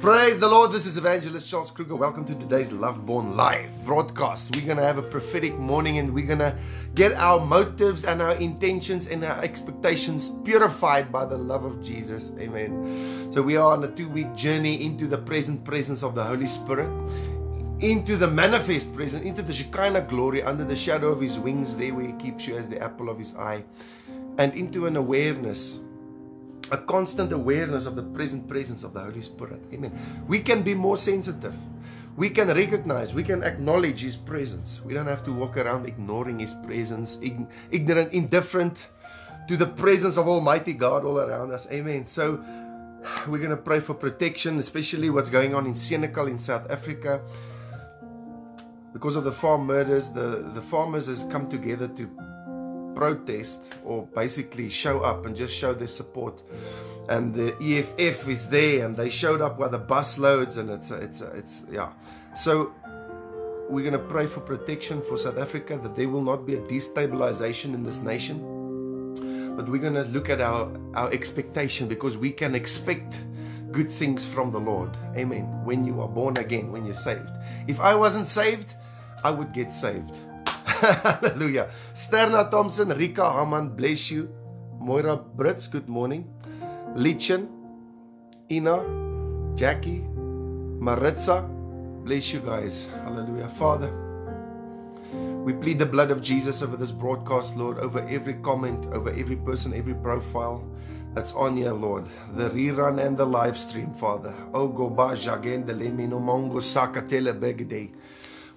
Praise the Lord. This is Evangelist Charles Kruger. Welcome to today's LoveBorn Live broadcast. We're going to have a prophetic morning and we're going to get our motives and our intentions and our expectations purified by the love of Jesus. Amen. So we are on a two week journey into the present presence of the Holy Spirit, into the manifest presence, into the Shekinah glory under the shadow of his wings, there where he keeps you as the apple of his eye, and into an awareness a constant awareness of the present presence of the Holy Spirit. Amen. We can be more sensitive. We can recognize, we can acknowledge His presence. We don't have to walk around ignoring His presence, ignorant, indifferent to the presence of Almighty God all around us. Amen. So we're going to pray for protection, especially what's going on in Senekal in South Africa. Because of the farm murders, the, the farmers has come together to protest or basically show up and just show their support. And the EFF is there and they showed up with the bus loads and it's, it's, it's, yeah. So we're going to pray for protection for South Africa that there will not be a destabilization in this nation. But we're going to look at our, our expectation because we can expect good things from the Lord. Amen. When you are born again, when you're saved. If I wasn't saved, I would get saved. Hallelujah. Sterna Thompson, Rika Haman, bless you. Moira Brits, good morning. Lichen, Ina, Jackie, Maritza, bless you guys. Hallelujah. Father, we plead the blood of Jesus over this broadcast, Lord, over every comment, over every person, every profile that's on here, Lord. The rerun and the live stream, Father. Oh, go ba jagen de le mino mongo sakatele begede.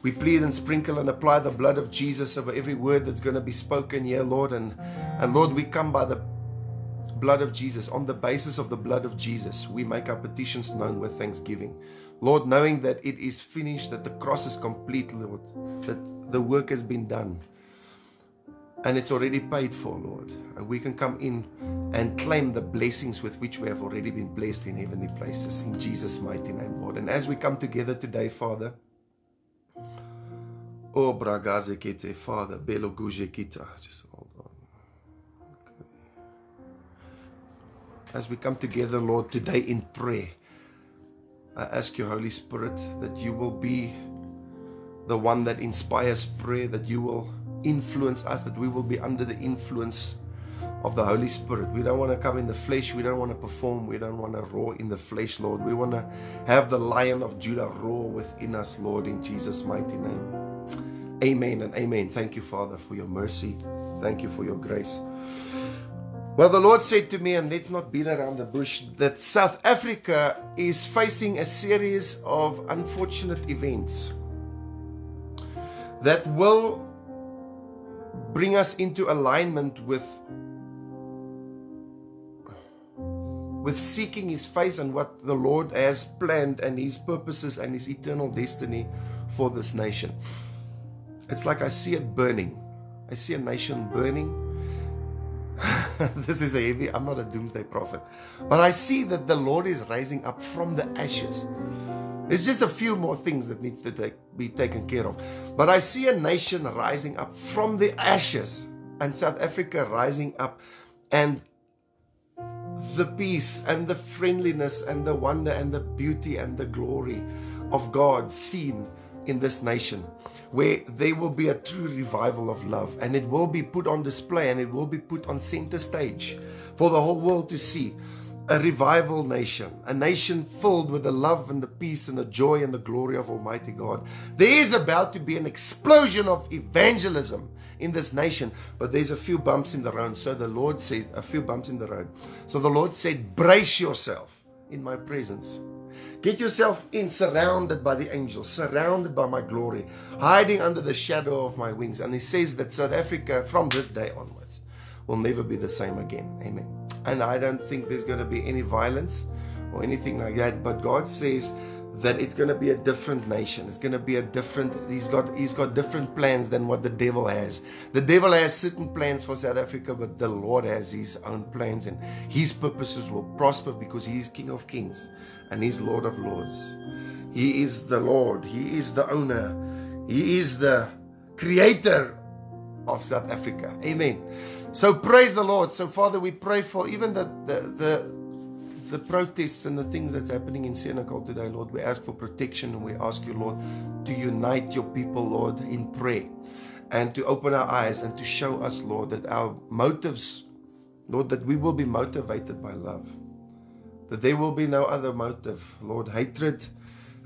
We plead and sprinkle and apply the blood of Jesus over every word that's going to be spoken here, Lord. And, and Lord, we come by the blood of Jesus. On the basis of the blood of Jesus, we make our petitions known with thanksgiving. Lord, knowing that it is finished, that the cross is complete, Lord, that the work has been done. And it's already paid for, Lord. And we can come in and claim the blessings with which we have already been blessed in heavenly places. In Jesus' mighty name, Lord. And as we come together today, Father, Oh, Bragaze Kete, Father, Belo Kita. Just hold on. Okay. As we come together, Lord, today in prayer, I ask you, Holy Spirit, that you will be the one that inspires prayer, that you will influence us, that we will be under the influence of the Holy Spirit. We don't want to come in the flesh. We don't want to perform. We don't want to roar in the flesh, Lord. We want to have the lion of Judah roar within us, Lord, in Jesus' mighty name. Amen and amen. Thank you, Father, for your mercy. Thank you for your grace. Well, the Lord said to me, and let's not beat around the bush, that South Africa is facing a series of unfortunate events that will bring us into alignment with with seeking his face and what the Lord has planned and his purposes and his eternal destiny for this nation. It's like I see it burning. I see a nation burning. this is a heavy, I'm not a doomsday prophet. But I see that the Lord is rising up from the ashes. There's just a few more things that need to take, be taken care of. But I see a nation rising up from the ashes and South Africa rising up and the peace and the friendliness and the wonder and the beauty and the glory of God seen in this nation where there will be a true revival of love and it will be put on display and it will be put on center stage for the whole world to see a revival nation, a nation filled with the love and the peace and the joy and the glory of Almighty God. There is about to be an explosion of evangelism in this nation, but there's a few bumps in the road. So the Lord said, a few bumps in the road. So the Lord said, brace yourself in my presence Get yourself in, surrounded by the angels, surrounded by my glory, hiding under the shadow of my wings. And he says that South Africa, from this day onwards, will never be the same again. Amen. And I don't think there's going to be any violence or anything like that. But God says that it's going to be a different nation. It's going to be a different. He's got he's got different plans than what the devil has. The devil has certain plans for South Africa, but the Lord has His own plans, and His purposes will prosper because He is King of Kings and He's Lord of Lords. He is the Lord. He is the owner. He is the creator of South Africa. Amen. So praise the Lord. So Father, we pray for even the the the, the protests and the things that's happening in Senekal today, Lord, we ask for protection and we ask you, Lord, to unite your people, Lord, in prayer and to open our eyes and to show us, Lord, that our motives, Lord, that we will be motivated by love. That there will be no other motive, Lord. Hatred,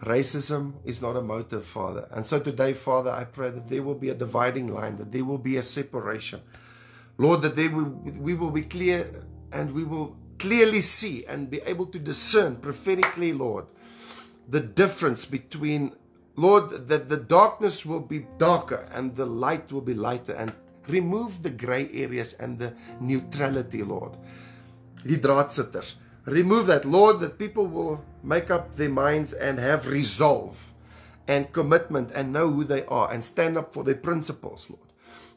racism is not a motive, Father. And so today, Father, I pray that there will be a dividing line, that there will be a separation. Lord, that there will, we will be clear and we will clearly see and be able to discern prophetically, Lord, the difference between Lord, that the darkness will be darker and the light will be lighter and remove the gray areas and the neutrality, Lord. Die draadsitters. Remove that, Lord, that people will make up their minds and have resolve and commitment and know who they are and stand up for their principles, Lord.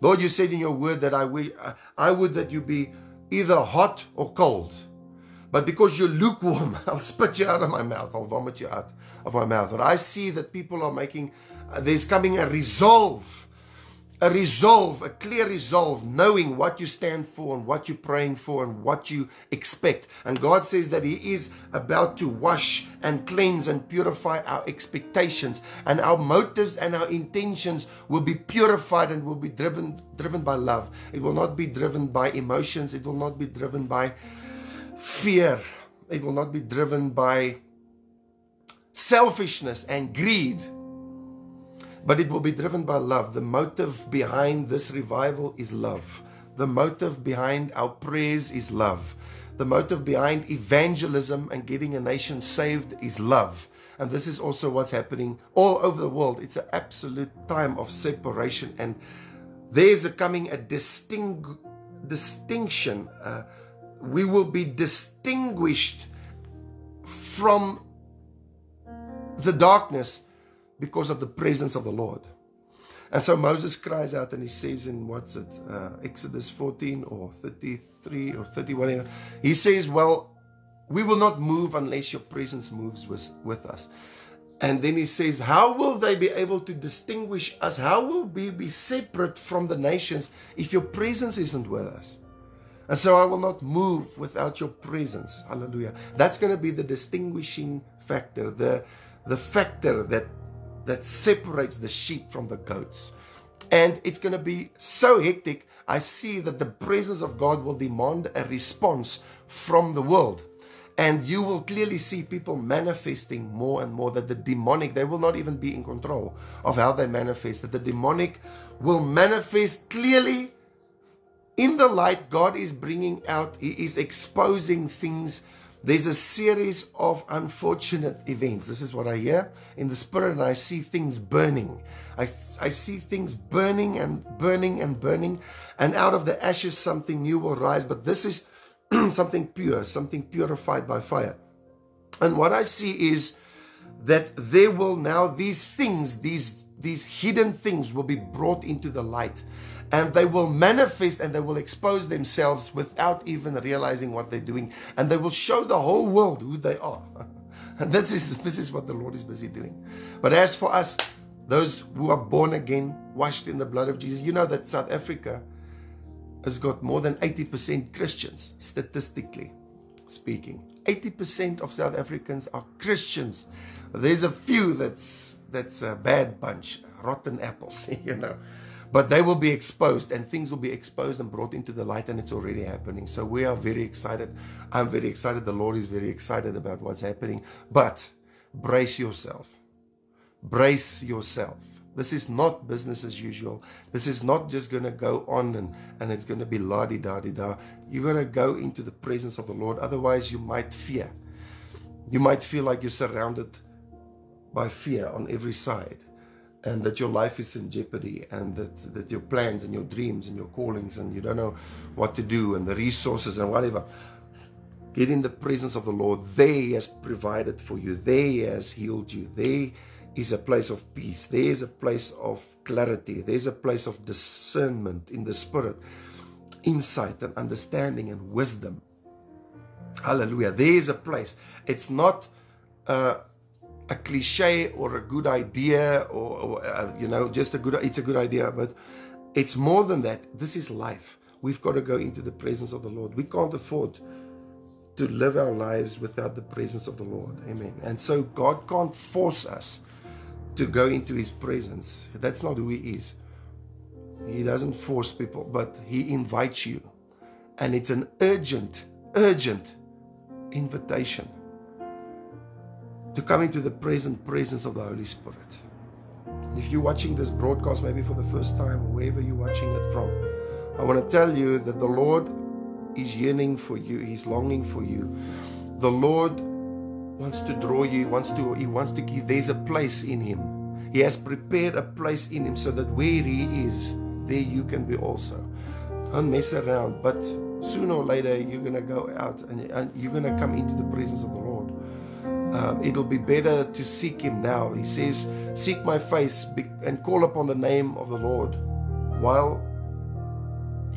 Lord, you said in your word that I, will, I would that you be either hot or cold. But because you're lukewarm, I'll spit you out of my mouth. I'll vomit you out of my mouth. But I see that people are making, uh, there's coming a resolve, a resolve, a clear resolve, knowing what you stand for and what you're praying for and what you expect. And God says that He is about to wash and cleanse and purify our expectations. And our motives and our intentions will be purified and will be driven, driven by love. It will not be driven by emotions. It will not be driven by fear. It will not be driven by selfishness and greed, but it will be driven by love. The motive behind this revival is love. The motive behind our prayers is love. The motive behind evangelism and getting a nation saved is love. And this is also what's happening all over the world. It's an absolute time of separation, and there's a coming a distinct distinction. Uh, we will be distinguished from the darkness because of the presence of the Lord. And so Moses cries out and he says in what's it, uh, Exodus 14 or 33 or 31, he says, Well, we will not move unless your presence moves with, with us. And then he says, How will they be able to distinguish us? How will we be separate from the nations if your presence isn't with us? And so I will not move without your presence. Hallelujah. That's going to be the distinguishing factor, the, the factor that, that separates the sheep from the goats. And it's going to be so hectic. I see that the presence of God will demand a response from the world. And you will clearly see people manifesting more and more that the demonic, they will not even be in control of how they manifest, that the demonic will manifest clearly in the light, God is bringing out, He is exposing things. There's a series of unfortunate events. This is what I hear in the spirit, and I see things burning. I, I see things burning and burning and burning, and out of the ashes, something new will rise. But this is something pure, something purified by fire. And what I see is that there will now, these things, these, these hidden things will be brought into the light and they will manifest and they will expose themselves without even realizing what they're doing. And they will show the whole world who they are. And this is this is what the lord is busy doing. But as for us those who are born again washed in the blood of jesus you know that south africa has got more than 80% christians statistically speaking. 80% of south africans are christians. There's a few that's that's a bad bunch rotten apples you know but they will be exposed and things will be exposed and brought into the light and it's already happening. So we are very excited. I'm very excited. The lord is very excited about what's happening. But brace yourself. Brace yourself. This is not business as usual. This is not just going to go on and, and it's going to be la di da di da you're going to go into the presence of the lord. Otherwise you might fear. You might feel like you're surrounded by fear on every side and that your life is in jeopardy and that, that your plans and your dreams and your callings and you don't know what to do and the resources and whatever. Get in the presence of the lord. There he has provided for you. There he has healed you. There is a place of peace. There is a place of clarity. There's a place of discernment in the spirit insight and understanding and wisdom. Hallelujah. There is a place. It's not uh, a cliche or a good idea or, or uh, you know just a good it's a good idea but it's more than that this is life we've got to go into the presence of the lord we can't afford to live our lives without the presence of the Lord. Amen. And so God can't force us to go into His presence. That's not who He is. He doesn't force people, but He invites you. And it's an urgent, urgent invitation to come into the present presence of the Holy Spirit. If you're watching this broadcast, maybe for the first time, or wherever you're watching it from, I want to tell you that the Lord is yearning for you. He's longing for you. The Lord wants to draw you. He wants to. He wants to give. There's a place in Him. He has prepared a place in Him so that where He is, there you can be also. Don't mess around. But sooner or later, you're gonna go out and, and you're gonna come into the presence of the Lord. Um, it'll be better to seek Him now. He says, "Seek My face and call upon the name of the Lord, while."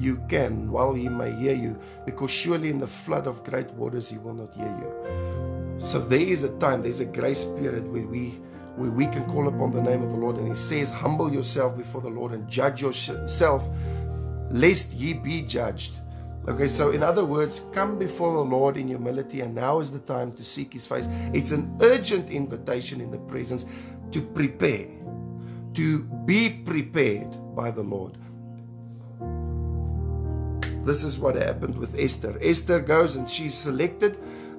you can while he may hear you, because surely in the flood of great waters he will not hear you. So there is a time, there's a grace period where we where we can call upon the name of the Lord, and he says, Humble yourself before the Lord and judge yourself, lest ye be judged. Okay, so in other words, come before the Lord in humility, and now is the time to seek His face. It's an urgent invitation in the presence to prepare, to be prepared by the Lord. This is what happened with Esther. Esther goes and she's selected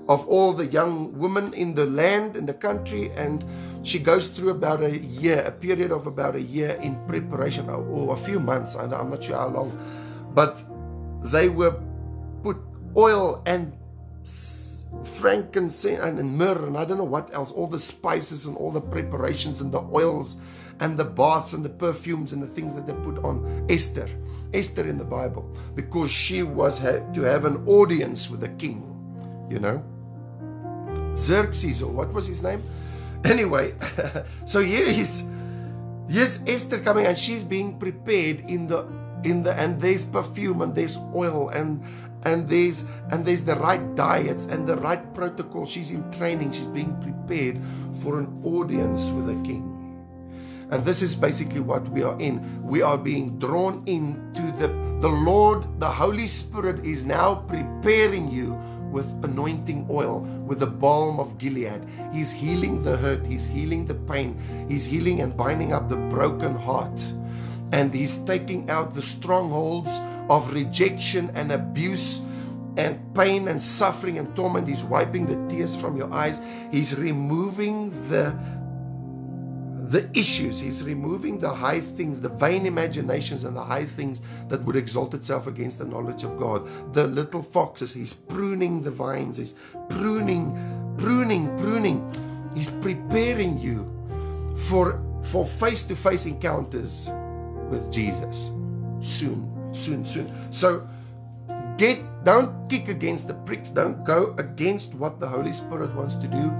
of all the young women in the land, in the country, and she goes through about a year, a period of about a year in preparation, or a few months, I'm not sure how long. But they were put oil and frankincense and myrrh, and I don't know what else, all the spices and all the preparations and the oils and the baths and the perfumes and the things that they put on Esther. Esther in the Bible because she was to have an audience with the king, you know. Xerxes, or what was his name? Anyway, so here is here's Esther coming and she's being prepared in the in the and there's perfume and there's oil and and there's and there's the right diets and the right protocol. She's in training, she's being prepared for an audience with the king. And this is basically what we are in. We are being drawn into the, the Lord, the Holy Spirit is now preparing you with anointing oil, with the balm of Gilead. He's healing the hurt, He's healing the pain, He's healing and binding up the broken heart. And He's taking out the strongholds of rejection and abuse and pain and suffering and torment. He's wiping the tears from your eyes. He's removing the the issues. He's removing the high things, the vain imaginations, and the high things that would exalt itself against the knowledge of God. The little foxes. He's pruning the vines. He's pruning, pruning, pruning. He's preparing you for for face-to-face encounters with Jesus soon, soon, soon. So get don't kick against the pricks. Don't go against what the Holy Spirit wants to do.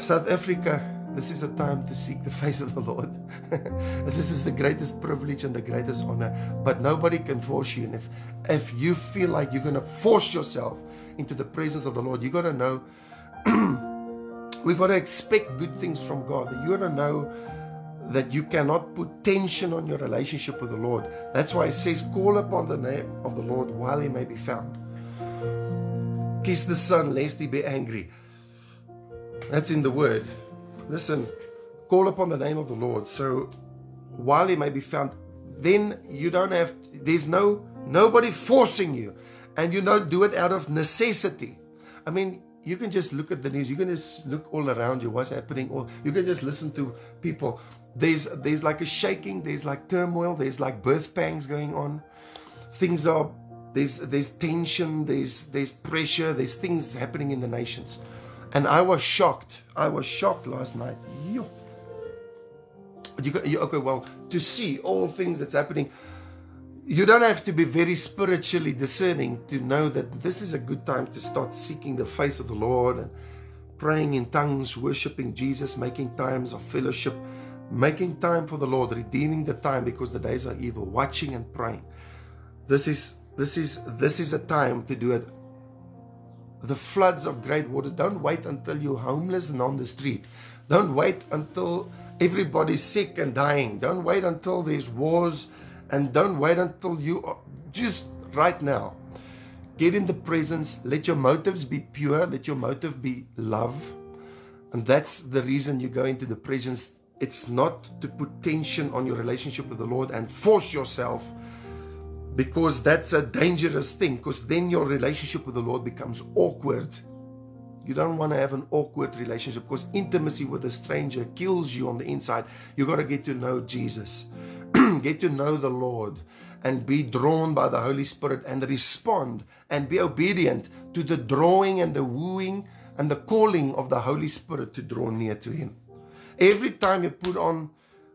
South Africa this is a time to seek the face of the Lord. this is the greatest privilege and the greatest honor. But nobody can force you. And if, if you feel like you're going to force yourself into the presence of the Lord, you got to know we've got to expect good things from God. You got to know that you cannot put tension on your relationship with the Lord. That's why it says, Call upon the name of the Lord while he may be found. Kiss the Son, lest he be angry. That's in the word. Listen, call upon the name of the Lord. So while he may be found, then you don't have, there's no, nobody forcing you. And you don't do it out of necessity. I mean, you can just look at the news. You can just look all around you, what's happening. Or you can just listen to people. There's, there's like a shaking. There's like turmoil. There's like birth pangs going on. Things are, there's, there's tension. There's, there's pressure. There's things happening in the nations. And I was shocked. I was shocked last night. You, you, you, okay, well, to see all things that's happening, you don't have to be very spiritually discerning to know that this is a good time to start seeking the face of the Lord and praying in tongues, worshiping Jesus, making times of fellowship, making time for the Lord, redeeming the time because the days are evil, watching and praying. This is this is this is a time to do it the floods of great waters. Don't wait until you're homeless and on the street. Don't wait until everybody's sick and dying. Don't wait until there's wars and don't wait until you are just right now. get in the presence, let your motives be pure, let your motive be love. And that's the reason you go into the presence. It's not to put tension on your relationship with the Lord and force yourself because that's a dangerous thing because then your relationship with the Lord becomes awkward. You don't want to have an awkward relationship because intimacy with a stranger kills you on the inside. You got to get to know Jesus, get to know the Lord, and be drawn by the Holy Spirit and respond and be obedient to the drawing and the wooing and the calling of the Holy Spirit to draw near to Him. Every time you put on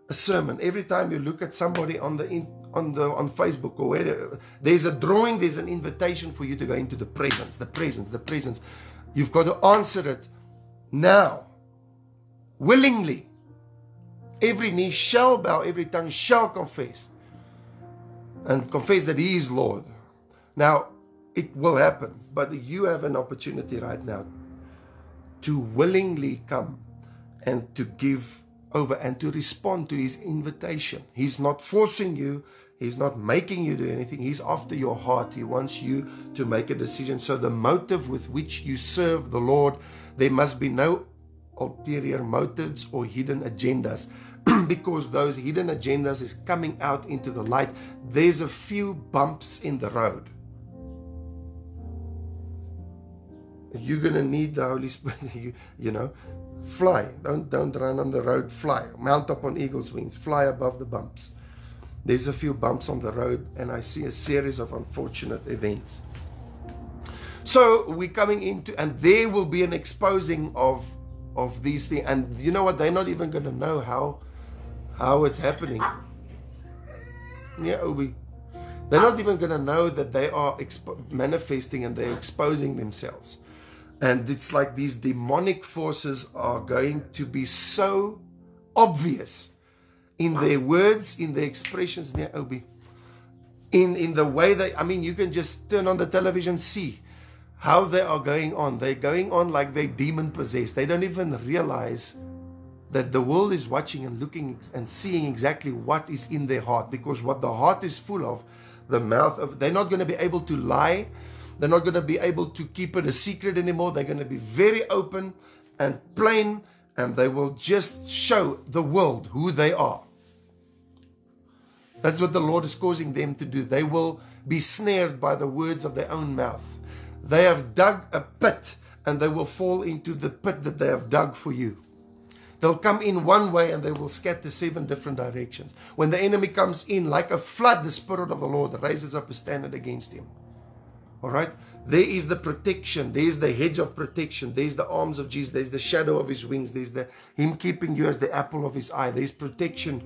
a sermon, every time you look at somebody on the in, on the on Facebook or wherever, there's a drawing, there's an invitation for you to go into the presence, the presence, the presence. You've got to answer it now, willingly. Every knee shall bow, every tongue shall confess, and confess that He is Lord. Now, it will happen, but you have an opportunity right now to willingly come and to give over and to respond to his invitation. He's not forcing you, he's not making you do anything. He's after your heart. He wants you to make a decision. So, the motive with which you serve the Lord, there must be no ulterior motives or hidden agendas. because those hidden agendas is coming out into the light, there's a few bumps in the road. You're gonna need the Holy Spirit, you, you know. Fly. Don't don't run on the road. Fly. Mount up on eagle's wings. Fly above the bumps. There's a few bumps on the road, and I see a series of unfortunate events. So we're coming into, and there will be an exposing of of these things. And you know what? They're not even going to know how how it's happening. Yeah, Obi. They're not even going to know that they are expo- manifesting and they're exposing themselves. And it's like these demonic forces are going to be so obvious in their words, in their expressions, in their obi. In, in the way they, I mean, you can just turn on the television, see how they are going on. They're going on like they're demon possessed. They don't even realize that the world is watching and looking and seeing exactly what is in their heart because what the heart is full of, the mouth of, they're not going to be able to lie they're not going to be able to keep it a secret anymore. They're going to be very open and plain, and they will just show the world who they are. That's what the Lord is causing them to do. They will be snared by the words of their own mouth. They have dug a pit, and they will fall into the pit that they have dug for you. They'll come in one way and they will scatter seven different directions. When the enemy comes in like a flood, the Spirit of the Lord raises up a standard against him. All right. There is the protection. There's the hedge of protection. There's the arms of Jesus. There's the shadow of his wings. There's the him keeping you as the apple of his eye. There's protection.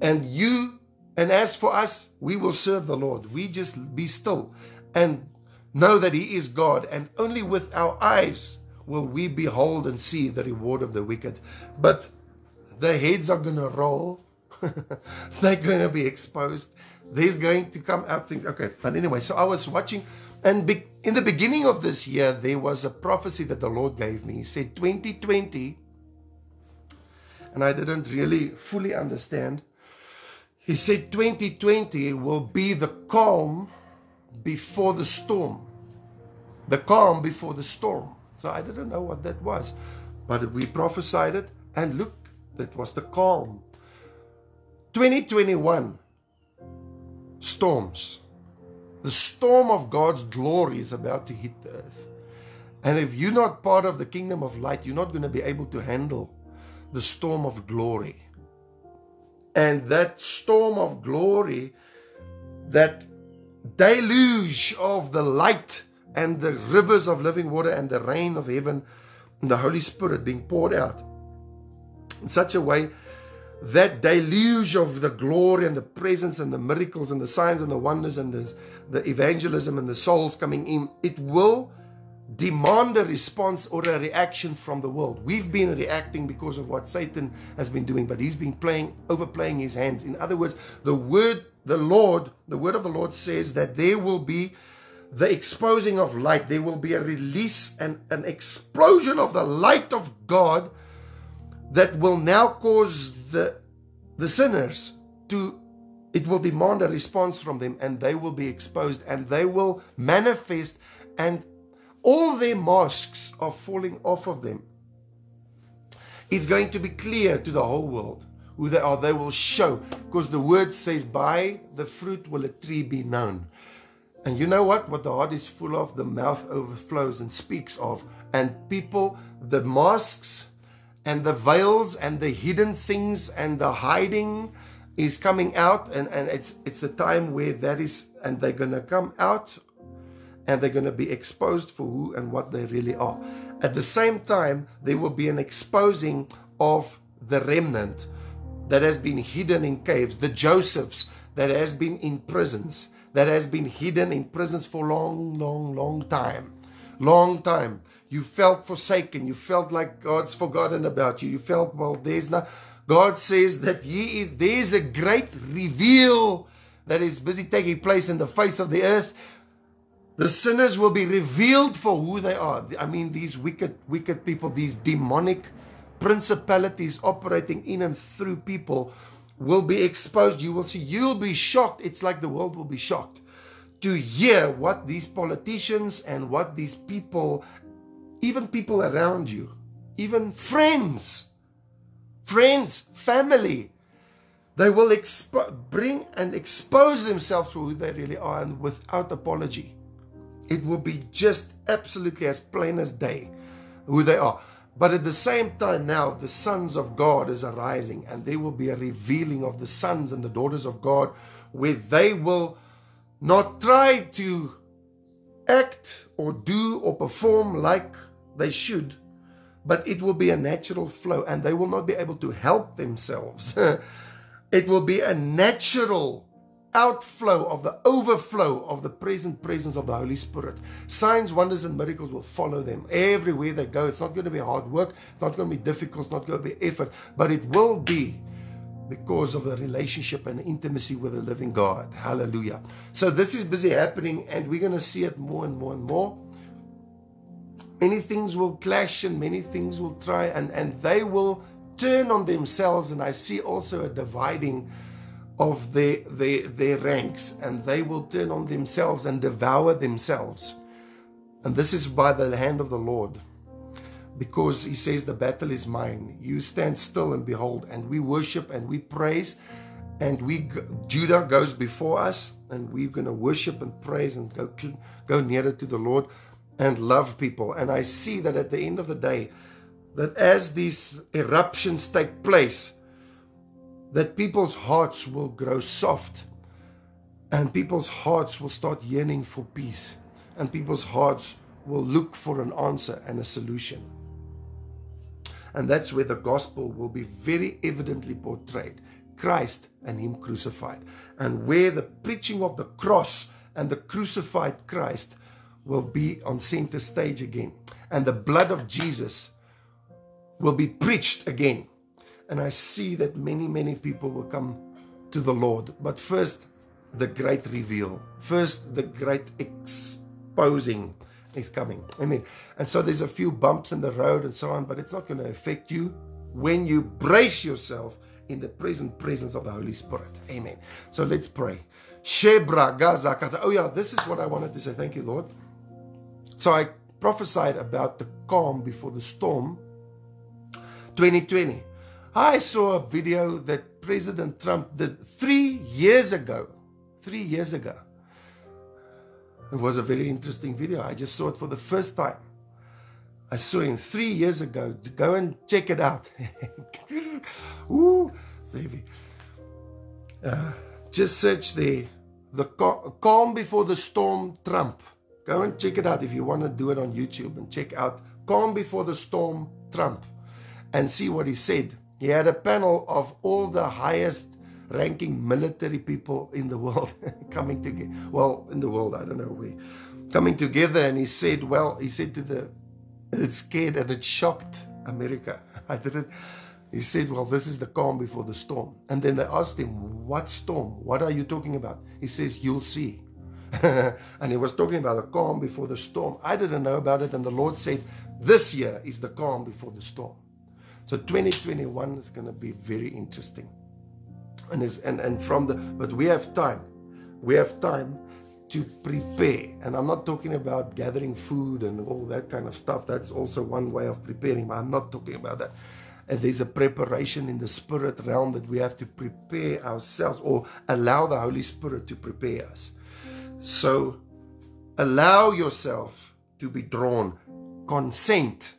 And you, and as for us, we will serve the Lord. We just be still and know that he is God. And only with our eyes will we behold and see the reward of the wicked. But the heads are going to roll. They're going to be exposed. There's going to come out things. Okay. But anyway, so I was watching and be- in the beginning of this year, there was a prophecy that the Lord gave me. He said 2020, and I didn't really fully understand. He said 2020 will be the calm before the storm. The calm before the storm. So I didn't know what that was. But we prophesied it, and look, that was the calm. 2021 storms. The storm of God's glory is about to hit the earth. And if you're not part of the kingdom of light, you're not going to be able to handle the storm of glory. And that storm of glory, that deluge of the light and the rivers of living water and the rain of heaven and the Holy Spirit being poured out in such a way that deluge of the glory and the presence and the miracles and the signs and the wonders and the, the evangelism and the souls coming in, it will demand a response or a reaction from the world. We've been reacting because of what Satan has been doing, but he's been playing, overplaying his hands. In other words, the word, the Lord, the word of the Lord says that there will be the exposing of light. There will be a release and an explosion of the light of God that will now cause the, the sinners to it will demand a response from them and they will be exposed and they will manifest and all their masks are falling off of them. It's going to be clear to the whole world who they are. They will show because the word says, By the fruit will a tree be known. And you know what? What the heart is full of, the mouth overflows and speaks of. And people, the masks and the veils and the hidden things and the hiding is coming out. And, and it's it's a time where that is, and they're gonna come out and they're gonna be exposed for who and what they really are. At the same time, there will be an exposing of the remnant that has been hidden in caves, the Josephs that has been in prisons that has been hidden in prisons for long, long, long time. Long time. You felt forsaken. You felt like God's forgotten about you. You felt, well, there's not. God says that He is, there is a great reveal that is busy taking place in the face of the earth. The sinners will be revealed for who they are. I mean, these wicked, wicked people, these demonic principalities operating in and through people will be exposed. You will see, you'll be shocked. It's like the world will be shocked to hear what these politicians and what these people, even people around you, even friends, friends, family, they will expo- bring and expose themselves for who they really are and without apology. It will be just absolutely as plain as day who they are. But at the same time, now the sons of God is arising, and there will be a revealing of the sons and the daughters of God where they will not try to act or do or perform like they should, but it will be a natural flow, and they will not be able to help themselves. it will be a natural outflow of the overflow of the present presence of the Holy Spirit. Signs, wonders, and miracles will follow them everywhere they go. It's not going to be hard work, it's not going to be difficult, it's not going to be effort, but it will be because of the relationship and intimacy with the living God. Hallelujah. So this is busy happening, and we're going to see it more and more and more. Many things will clash and many things will try, and, and they will turn on themselves. And I see also a dividing of their, their, their ranks, and they will turn on themselves and devour themselves. And this is by the hand of the Lord. Because he says, The battle is mine. You stand still and behold. And we worship and we praise. And we Judah goes before us, and we're going to worship and praise and go, go nearer to the Lord and love people. And I see that at the end of the day, that as these eruptions take place, that people's hearts will grow soft and people's hearts will start yearning for peace and people's hearts will look for an answer and a solution. And that's where the gospel will be very evidently portrayed Christ and Him crucified. And where the preaching of the cross and the crucified Christ will be on center stage again. And the blood of Jesus will be preached again. And I see that many, many people will come to the Lord. But first, the great reveal. First, the great exposing is coming. Amen. And so there's a few bumps in the road and so on, but it's not going to affect you when you brace yourself in the present presence of the Holy Spirit. Amen. So let's pray. Shebra Gaza Oh, yeah, this is what I wanted to say. Thank you, Lord. So I prophesied about the calm before the storm 2020. I saw a video that President Trump did three years ago. Three years ago. It was a very interesting video. I just saw it for the first time. I saw him three years ago. Go and check it out. Ooh, Xavier. Uh, just search there. The calm before the storm Trump. Go and check it out if you want to do it on YouTube and check out Calm Before the Storm Trump and see what he said. He had a panel of all the highest ranking military people in the world coming together. Well, in the world, I don't know where. Coming together, and he said, Well, he said to the, it scared and it shocked America. I didn't. He said, Well, this is the calm before the storm. And then they asked him, What storm? What are you talking about? He says, You'll see. and he was talking about the calm before the storm. I didn't know about it. And the Lord said, This year is the calm before the storm. So 2021 is going to be very interesting. And, is, and, and from the, but we have time. We have time to prepare. And I'm not talking about gathering food and all that kind of stuff. That's also one way of preparing, but I'm not talking about that. And there's a preparation in the spirit realm that we have to prepare ourselves or allow the Holy Spirit to prepare us. So allow yourself to be drawn. Consent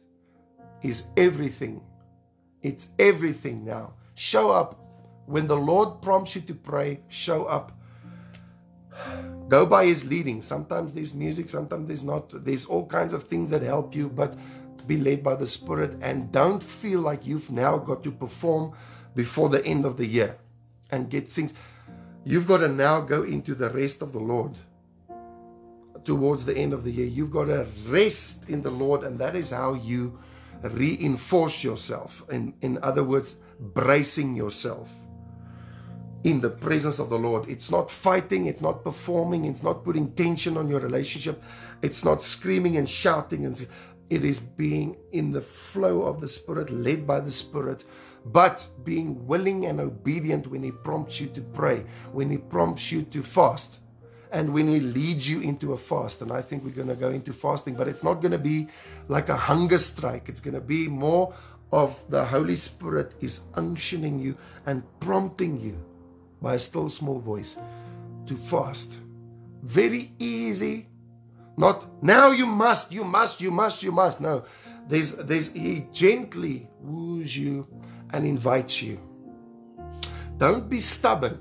is everything. It's everything now. Show up. When the Lord prompts you to pray, show up. Go by His leading. Sometimes there's music, sometimes there's not. There's all kinds of things that help you, but be led by the Spirit and don't feel like you've now got to perform before the end of the year and get things. You've got to now go into the rest of the Lord towards the end of the year. You've got to rest in the Lord, and that is how you reinforce yourself. In, in other words, bracing yourself in the presence of the Lord. It's not fighting, it's not performing, it's not putting tension on your relationship, it's not screaming and shouting and it is being in the flow of the Spirit, led by the Spirit, but being willing and obedient when He prompts you to pray, when He prompts you to fast, and when He leads you into a fast. And I think we're going to go into fasting, but it's not going to be like a hunger strike. It's going to be more of the Holy Spirit is unctioning you and prompting you by a still small voice to fast. Very easy not now you must, you must, you must, you must. No. There's there's he gently woos you and invites you. Don't be stubborn.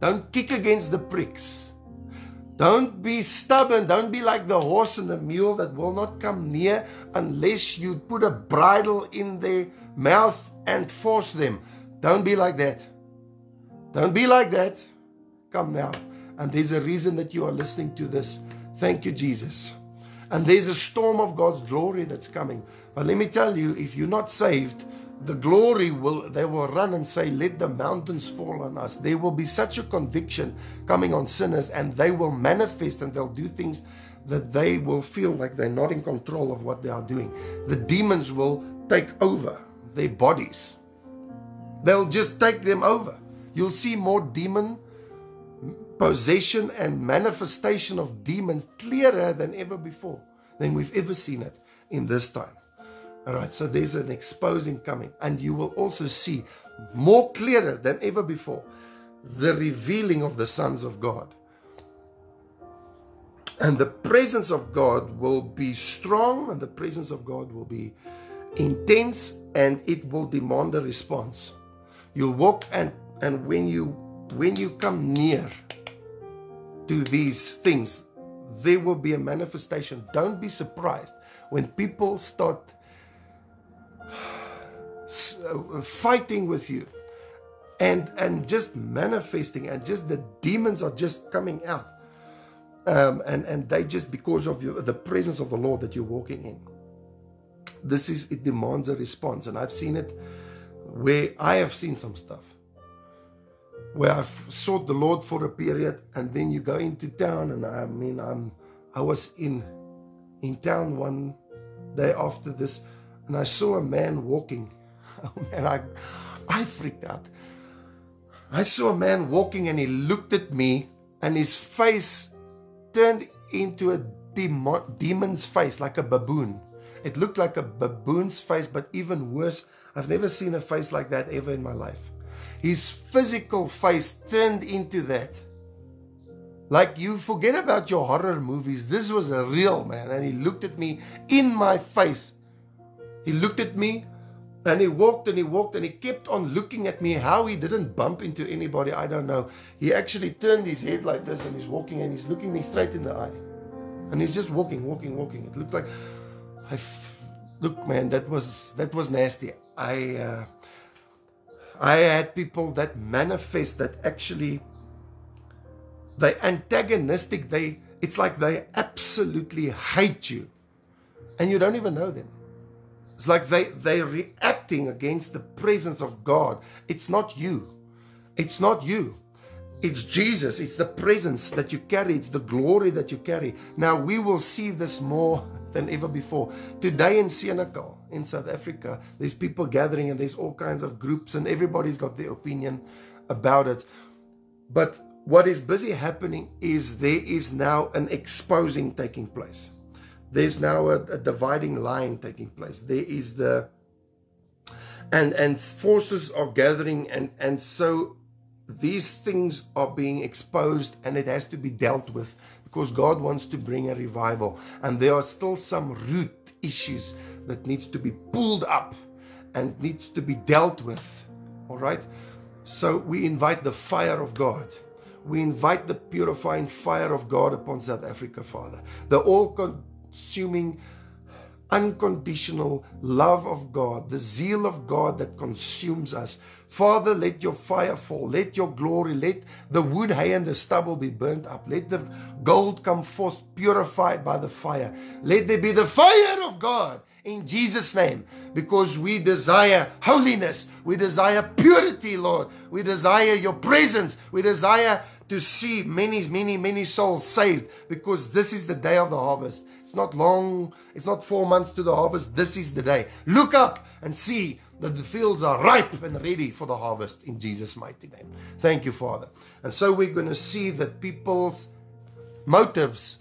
Don't kick against the pricks. Don't be stubborn. Don't be like the horse and the mule that will not come near unless you put a bridle in their mouth and force them. Don't be like that. Don't be like that. Come now. And there's a reason that you are listening to this. Thank you, Jesus. And there's a storm of God's glory that's coming. But let me tell you, if you're not saved, the glory will they will run and say let the mountains fall on us. There will be such a conviction coming on sinners and they will manifest and they'll do things that they will feel like they're not in control of what they are doing. The demons will take over their bodies. They'll just take them over. You'll see more demon possession and manifestation of demons clearer than ever before, than we've ever seen it in this time. All right, so there's an exposing coming, and you will also see more clearer than ever before the revealing of the sons of God. And the presence of God will be strong, and the presence of God will be intense, and it will demand a response. You'll walk, and, and when you when you come near to these things, there will be a manifestation. Don't be surprised when people start fighting with you. And and just manifesting and just the demons are just coming out. Um, and and they just because of your, the presence of the lord that you're walking in. This is it demands a response. And i've seen it where i have seen some stuff. Where I've sought the Lord for a period, and then you go into town, and I mean, I'm I was in in town one day after this, and I saw a man walking. Man, I I freaked out. I saw a man walking, and he looked at me, and his face turned into a demon, demon's face, like a baboon. It looked like a baboon's face, but even worse. I've never seen a face like that ever in my life. His physical face turned into that. Like you forget about your horror movies. This was a real man. And he looked at me in my face. He looked at me and he walked and he walked and he kept on looking at me. How he didn't bump into anybody, I don't know. He actually turned his head like this and he's walking and he's looking me straight in the eye. And he's just walking, walking, walking. It looked like I f- look, man, that was that was nasty. I uh, I had people that manifest that actually they antagonistic, they it's like they absolutely hate you. And you don't even know them. It's like they, they're reacting against the presence of God. It's not you. It's not you. It's Jesus. It's the presence that you carry. It's the glory that you carry. Now we will see this more than ever before. Today in Senekal, in South Africa, there's people gathering and there's all kinds of groups and everybody's got their opinion about it. But what is busy happening is there is now an exposing taking place. There's now a, a dividing line taking place. There is the and and forces are gathering and and so these things are being exposed and it has to be dealt with because God wants to bring a revival. And there are still some root issues that needs to be pulled up and needs to be dealt with. All right? So we invite the fire of God. We invite the purifying fire of God upon South Africa father. The all consuming unconditional love of God, the zeal of God that consumes us. Father, let your fire fall. Let your glory, let the wood, hay, and the stubble be burnt up. Let the gold come forth purified by the fire. Let there be the fire of God in Jesus' name because we desire holiness. We desire purity, Lord. We desire your presence. We desire to see many, many, many souls saved because this is the day of the harvest not long, it's not four months to the harvest. This is the day. Look up and see that the fields are ripe and ready for the harvest in Jesus' mighty name. Thank you, Father. And so we're going to see that people's motives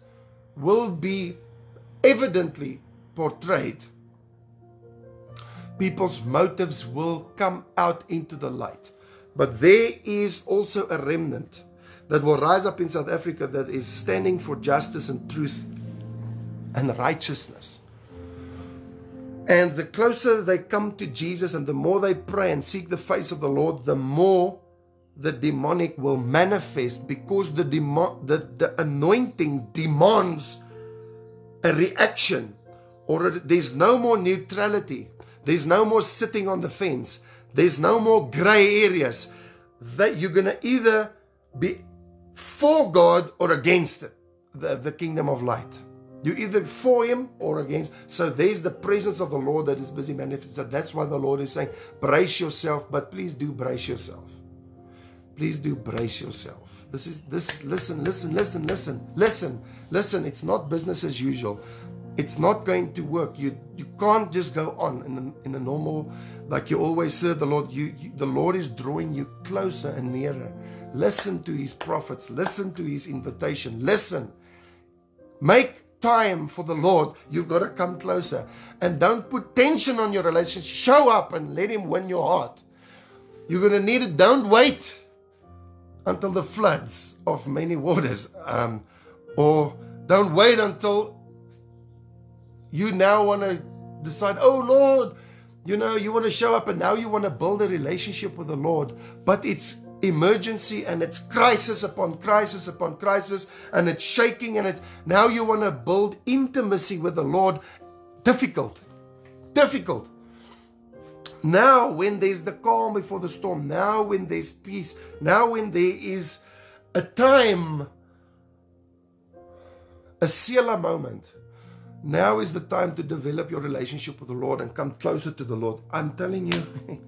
will be evidently portrayed. People's motives will come out into the light. But there is also a remnant that will rise up in South Africa that is standing for justice and truth and righteousness. And the closer they come to Jesus and the more they pray and seek the face of the Lord, the more the demonic will manifest because the, demo- the, the anointing demands a reaction or a, there's no more neutrality. There's no more sitting on the fence. There's no more gray areas that you're going to either be for God or against it, the, the kingdom of light. You're either for him or against. So there's the presence of the Lord that is busy manifesting. So that's why the Lord is saying, brace yourself, but please do brace yourself. Please do brace yourself. This is this listen, listen, listen, listen, listen, listen. It's not business as usual. It's not going to work. You you can't just go on in the, in a normal like you always serve the Lord. You, you the Lord is drawing you closer and nearer. Listen to his prophets. Listen to his invitation. Listen. Make time for the Lord, you've got to come closer. And don't put tension on your relationship. Show up and let Him win your heart. You're going to need it. Don't wait until the floods of many waters. Um, or don't wait until you now want to decide, oh Lord, you know, you want to show up and now you want to build a relationship with the Lord. But it's emergency and it's crisis upon crisis upon crisis and it's shaking and it's now you want to build intimacy with the Lord. Difficult. Difficult. Now, when there's the calm before the storm, now when there's peace, now when there is a time, a Selah moment, now is the time to develop your relationship with the Lord and come closer to the Lord. I'm telling you,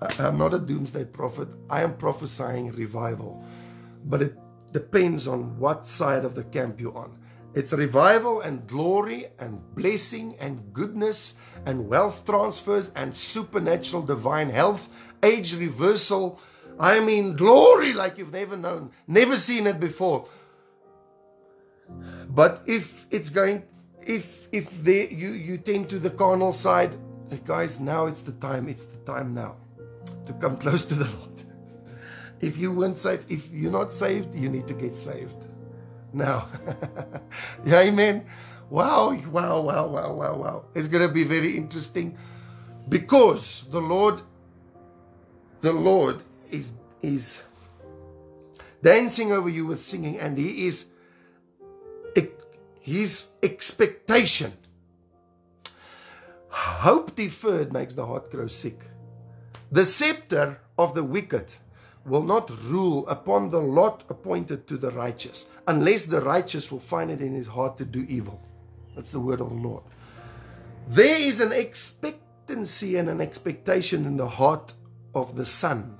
I'm not a doomsday prophet. I am prophesying revival. But it depends on what side of the camp you're on. It's revival and glory and blessing and goodness and wealth transfers and supernatural divine health, age reversal. I mean, glory like you've never known, never seen it before. But if it's going, if if they, you you tend to the carnal side, guys, now it's the time. It's the time now to come close to the Lord. If you weren't saved, if you're not saved, you need to get saved. Now, yeah, amen. Wow, wow, wow, wow, wow, wow. It's going to be very interesting because the Lord, the Lord is, is dancing over you with singing and he is, his expectation. Hope deferred makes the heart grow sick. The scepter of the wicked will not rule upon the lot appointed to the righteous, unless the righteous will find it in his heart to do evil. That's the word of the Lord. There is an expectancy and an expectation in the heart of the Son,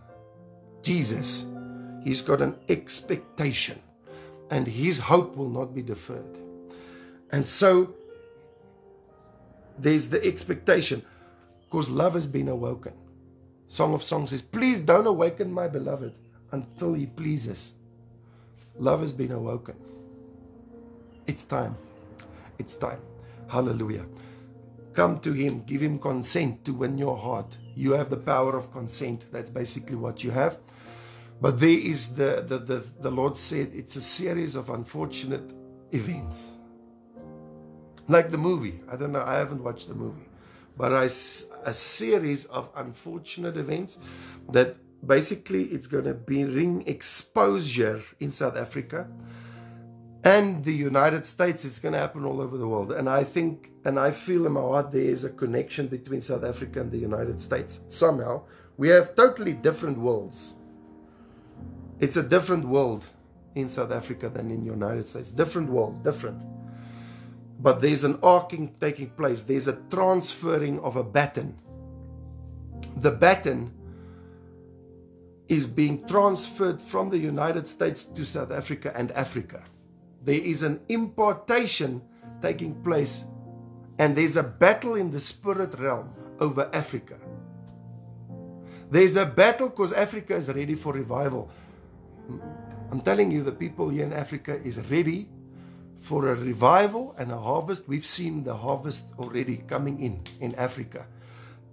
Jesus. He's got an expectation, and his hope will not be deferred. And so there's the expectation because love has been awoken. Song of Songs says, Please don't awaken my beloved until he pleases. Love has been awoken. It's time. It's time. Hallelujah. Come to Him. Give Him consent to win your heart. You have the power of consent. That's basically what you have. But there is the, the, the, the Lord said it's a series of unfortunate events. Like the movie. I don't know. I haven't watched the movie. But a series of unfortunate events that basically it's going to bring exposure in South Africa and the United States. It's going to happen all over the world. And I think, and I feel in my heart, there is a connection between South Africa and the United States. Somehow, we have totally different worlds. It's a different world in South Africa than in the United States. Different world, different. But there's an arcing taking place. There's a transferring of a baton. The baton is being transferred from the United States to South Africa and Africa. There is an impartation taking place, and there's a battle in the spirit realm over Africa. There's a battle because Africa is ready for revival. I'm telling you, the people here in Africa is ready for a revival and a harvest. We've seen the harvest already coming in in Africa.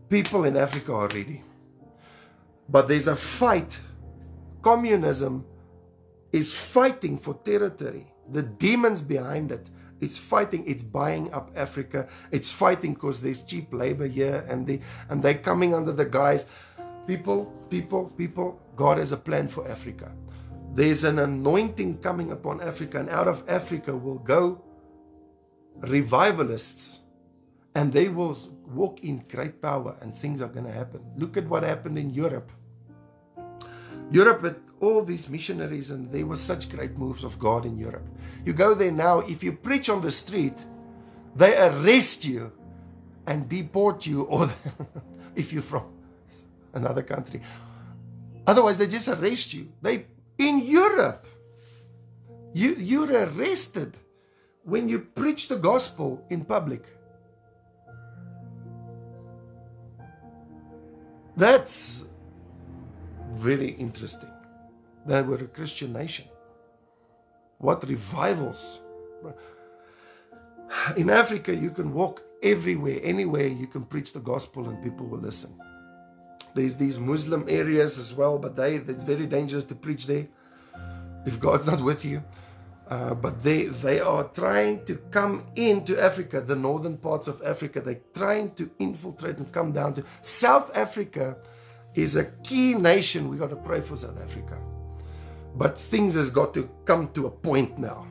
People in Africa are ready. But there's a fight. Communism is fighting for territory. The demons behind it. It's fighting, it's buying up Africa. It's fighting because there's cheap labor here and they and they're coming under the guise. People, people, people, God has a plan for Africa. There's an anointing coming upon Africa, and out of Africa will go revivalists, and they will walk in great power, and things are going to happen. Look at what happened in Europe. Europe had all these missionaries, and there were such great moves of God in Europe. You go there now, if you preach on the street, they arrest you and deport you, or if you're from another country. Otherwise, they just arrest you. They in Europe, you, you're arrested when you preach the gospel in public. That's very interesting. That we're a Christian nation. What revivals. In Africa, you can walk everywhere, anywhere, you can preach the gospel and people will listen. There's these Muslim areas as well, but they it's very dangerous to preach there if God's not with you. Uh, but they they are trying to come into Africa, the northern parts of Africa. They're trying to infiltrate and come down to South Africa is a key nation. We got to pray for South Africa. But things has got to come to a point now.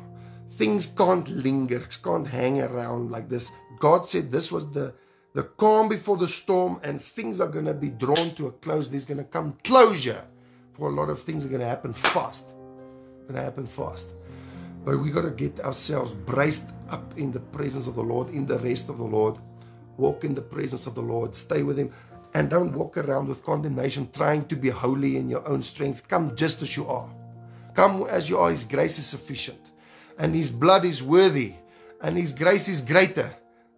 Things can't linger, can't hang around like this. God said this was the the calm before the storm, and things are going to be drawn to a close. There's going to come closure for a lot of things are going to happen fast. Going to happen fast. But we got to get ourselves braced up in the presence of the Lord, in the rest of the Lord. Walk in the presence of the Lord. Stay with Him. And don't walk around with condemnation, trying to be holy in your own strength. Come just as you are. Come as you are. His grace is sufficient. And His blood is worthy. And His grace is greater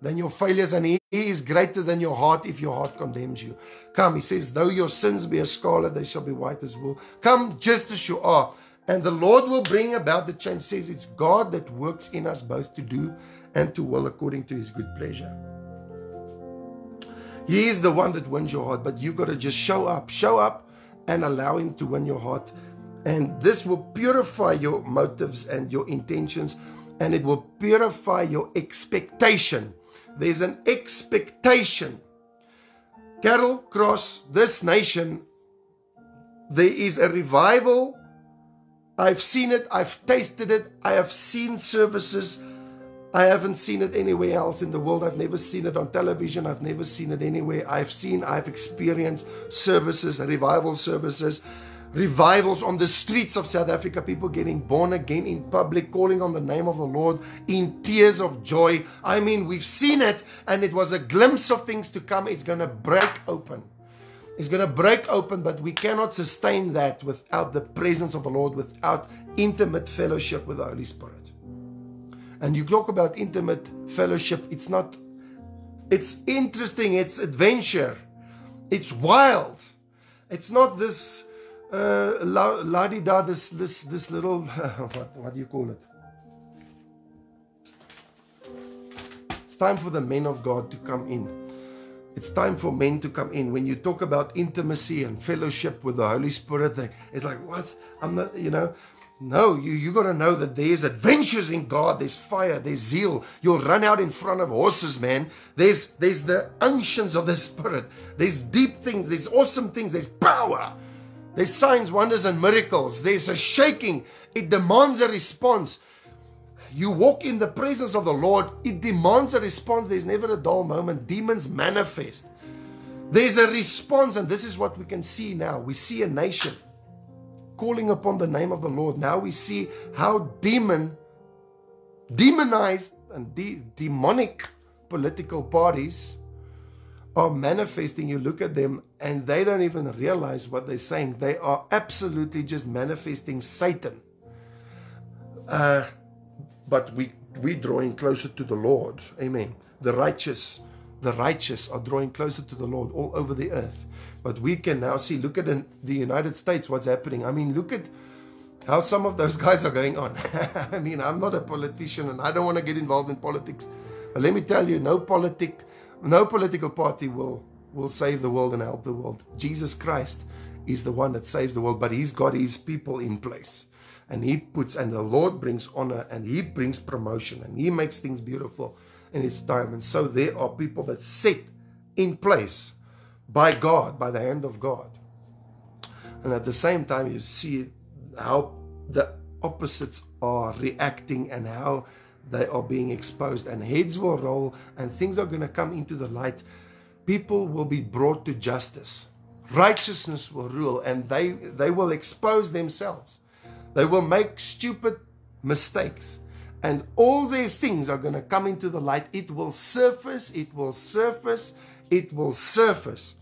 than your failures, and He is greater than your heart if your heart condemns you. Come, He says, though your sins be as scarlet, they shall be white as wool. Come just as you are, and the Lord will bring about the change. Says it's God that works in us both to do and to will according to His good pleasure. He is the one that wins your heart, but you've got to just show up, show up, and allow Him to win your heart. And this will purify your motives and your intentions, and it will purify your expectation there's an expectation. Cattle cross this nation. There is a revival. I've seen it, I've tasted it, I have seen services. I haven't seen it anywhere else in the world. I've never seen it on television. I've never seen it anywhere. I've seen, I've experienced services, revival services revivals on the streets of South Africa, people getting born again in public, calling on the name of the Lord in tears of joy. I mean, we've seen it, and it was a glimpse of things to come. It's going to break open. It's going to break open, but we cannot sustain that without the presence of the Lord, without intimate fellowship with the Holy Spirit. And you talk about intimate fellowship, it's not, it's interesting, it's adventure, it's wild. It's not this uh, la, di da, this, this, this little, what, what do you call it? It's time for the men of God to come in. It's time for men to come in. When you talk about intimacy and fellowship with the Holy Spirit, it's like, what? I'm not, you know. No, you, you got to know that there's adventures in God. There's fire. There's zeal. You'll run out in front of horses, man. There's, there's the unctions of the Spirit. There's deep things. There's awesome things. There's power. There's signs, wonders, and miracles. There's a shaking. It demands a response. You walk in the presence of the Lord, it demands a response. There's never a dull moment. Demons manifest. There's a response, and this is what we can see now. We see a nation calling upon the name of the Lord. Now we see how demon, demonized, and de- demonic political parties are manifesting. You look at them and they don't even realize what they're saying. They are absolutely just manifesting Satan. Uh, but we we drawing closer to the Lord. Amen. The righteous, the righteous are drawing closer to the Lord all over the earth. But we can now see, look at the United States, what's happening. I mean, look at how some of those guys are going on. I mean, I'm not a politician and I don't want to get involved in politics. But let me tell you, no politic, no political party will will save the world and help the world. Jesus Christ is the one that saves the world, but He's got His people in place. And He puts, and the Lord brings honor and He brings promotion and He makes things beautiful in His time. And so there are people that sit in place by God, by the hand of God. And at the same time, you see how the opposites are reacting and how they are being exposed, and heads will roll, and things are going to come into the light. People will be brought to justice. Righteousness will rule, and they, they will expose themselves. They will make stupid mistakes, and all their things are going to come into the light. It will surface, it will surface, it will surface.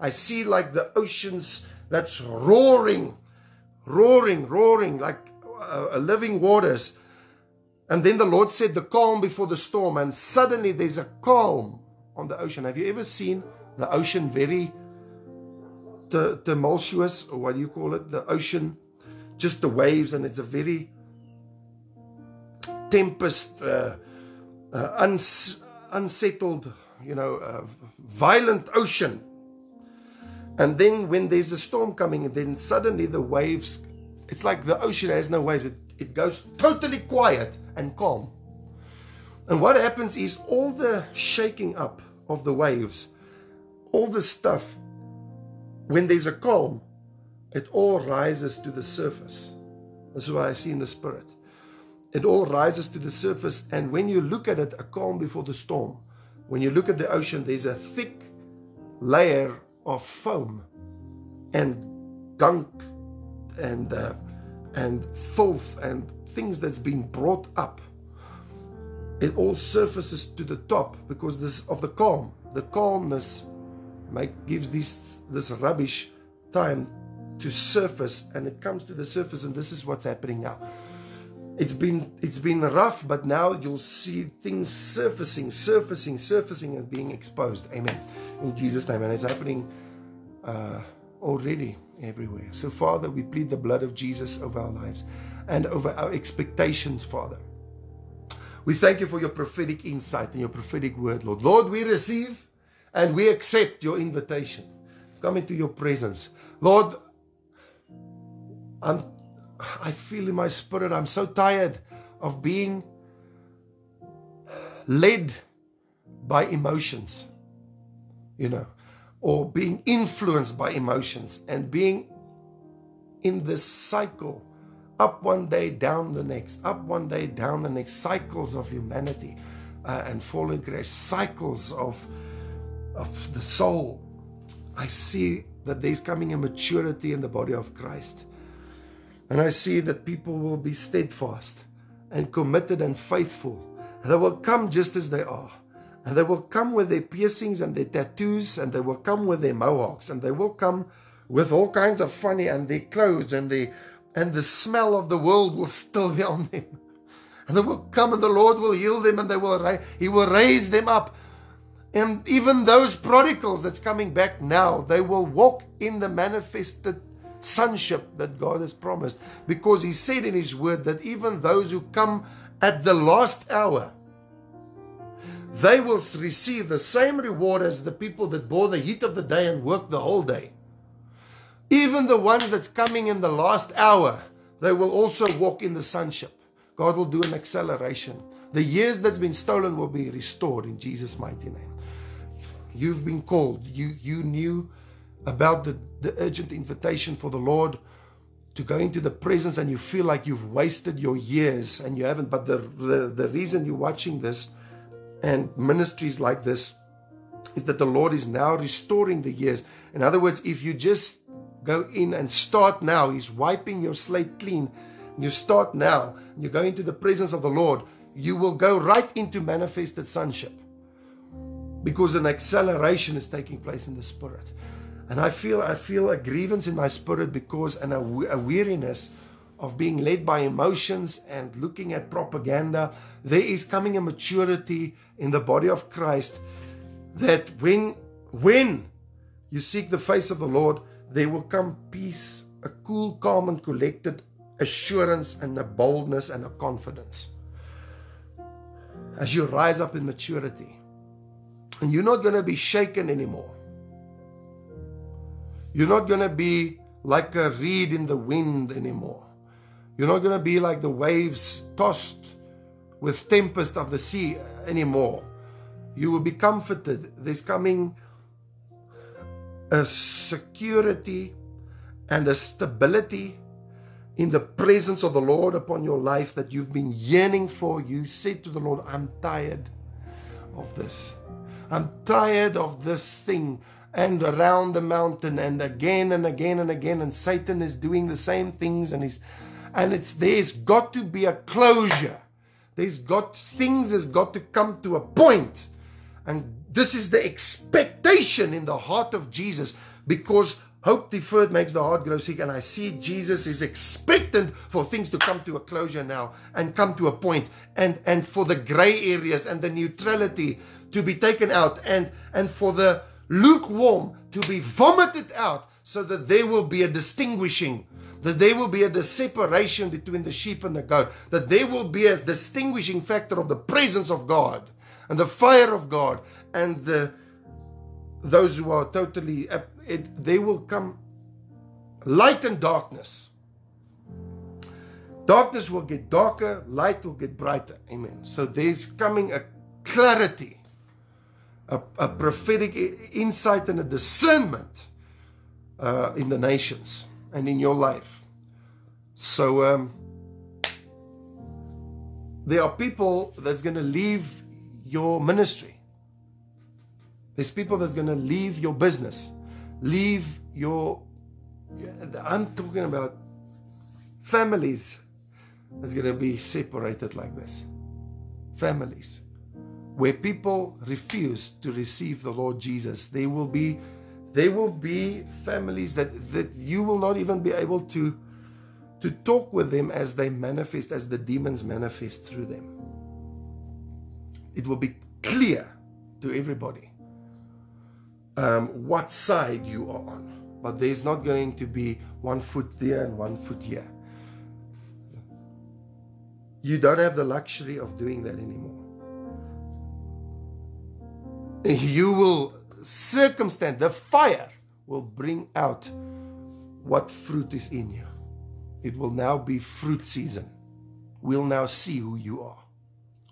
I see like the oceans that's roaring, roaring, roaring like uh, living waters. And then the Lord said, The calm before the storm. And suddenly there's a calm on the ocean. Have you ever seen the ocean very tumultuous, or what do you call it? The ocean, just the waves, and it's a very tempest, uh, uh, uns- unsettled, you know, uh, violent ocean. And then when there's a storm coming, then suddenly the waves, it's like the ocean has no waves. It, it goes totally quiet and calm. And what happens is all the shaking up of the waves, all the stuff, when there's a calm, it all rises to the surface. That's what I see in the spirit. It all rises to the surface. And when you look at it, a calm before the storm, when you look at the ocean, there's a thick layer of foam and gunk and uh, and filth and things that's been brought up it all surfaces to the top because this of the calm. The calmness make, gives this this rubbish time to surface and it comes to the surface and this is what's happening now. It's been it's been rough but now you'll see things surfacing surfacing surfacing and being exposed. Amen. In jesus name and it's happening uh, already everywhere. So father we plead the blood of jesus over our lives and over our expectations father. We thank you for your prophetic insight and your prophetic word lord. Lord we receive and we accept your invitation. Come into your presence. Lord i'm I feel in my spirit, I'm so tired of being led by emotions, you know, or being influenced by emotions and being in this cycle up one day, down the next, up one day, down the next, cycles of humanity uh, and fallen grace, cycles of, of the soul. I see that there's coming a maturity in the body of Christ and I see that people will be steadfast and committed and faithful. They will come just as they are. And they will come with their piercings and their tattoos, and they will come with their mohawks, and they will come with all kinds of funny and their clothes, and the and the smell of the world will still be on them. And they will come, and the Lord will heal them, and they will He will raise them up. And even those prodigals that's coming back now, they will walk in the manifested sonship that God has promised. Because He said in His word that even those who come at the last hour, they will receive the same reward as the people that bore the heat of the day and worked the whole day. Even the ones that's coming in the last hour, they will also walk in the sonship. God will do an acceleration. The years that's been stolen will be restored in Jesus' mighty name. You've been called. You you knew about the, the urgent invitation for the Lord to go into the presence and you feel like you've wasted your years and you haven't. But the, the, the reason you're watching this and ministries like this is that the Lord is now restoring the years. In other words, if you just go in and start now, He's wiping your slate clean. You start now, you go into the presence of the Lord, you will go right into manifested sonship because an acceleration is taking place in the spirit. And I feel I feel a grievance in my spirit because and a, a weariness of being led by emotions and looking at propaganda. There is coming a maturity in the body of Christ that when when you seek the face of the Lord, there will come peace, a cool, calm, and collected assurance, and a boldness and a confidence. As you rise up in maturity, and you're not going to be shaken anymore. You're not going to be like a reed in the wind anymore. You're not going to be like the waves tossed with tempest of the sea anymore. You will be comforted. There's coming a security and a stability in the presence of the Lord upon your life that you've been yearning for. You said to the Lord, I'm tired of this. I'm tired of this thing and around the mountain and again and again and again and Satan is doing the same things and he's and it's there's got to be a closure. There's got things has got to come to a point. And this is the expectation in the heart of Jesus because hope deferred makes the heart grow sick. And I see Jesus is expectant for things to come to a closure now and come to a point and, and for the gray areas and the neutrality to be taken out and, and for the lukewarm to be vomited out so that there will be a distinguishing that there will be a separation between the sheep and the goat, that there will be a distinguishing factor of the presence of God and the fire of God and the those who are totally it, they will come light and darkness. Darkness will get darker, light will get brighter. Amen. So there's coming a clarity a, a prophetic insight and a discernment uh, in the nations and in your life. So um, there are people that's going to leave your ministry. There's people that's going to leave your business, leave your. I'm talking about families that's going to be separated like this. Families where people refuse to receive the Lord Jesus. They will be they will be families that, that you will not even be able to to talk with them as they manifest, as the demons manifest through them. It will be clear to everybody um, what side you are on. But there's not going to be one foot there and one foot here. You don't have the luxury of doing that anymore you will circumstance, the fire will bring out what fruit is in you. It will now be fruit season. We'll now see who you are.